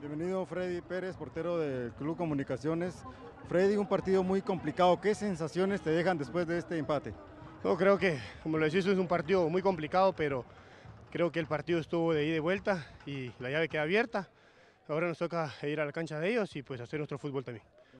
Bienvenido Freddy Pérez, portero del Club Comunicaciones. Freddy, un partido muy complicado. ¿Qué sensaciones te dejan después de este empate? Yo creo que, como lo decís, es un partido muy complicado, pero creo que el partido estuvo de ida y vuelta y la llave queda abierta. Ahora nos toca ir a la cancha de ellos y pues hacer nuestro fútbol también.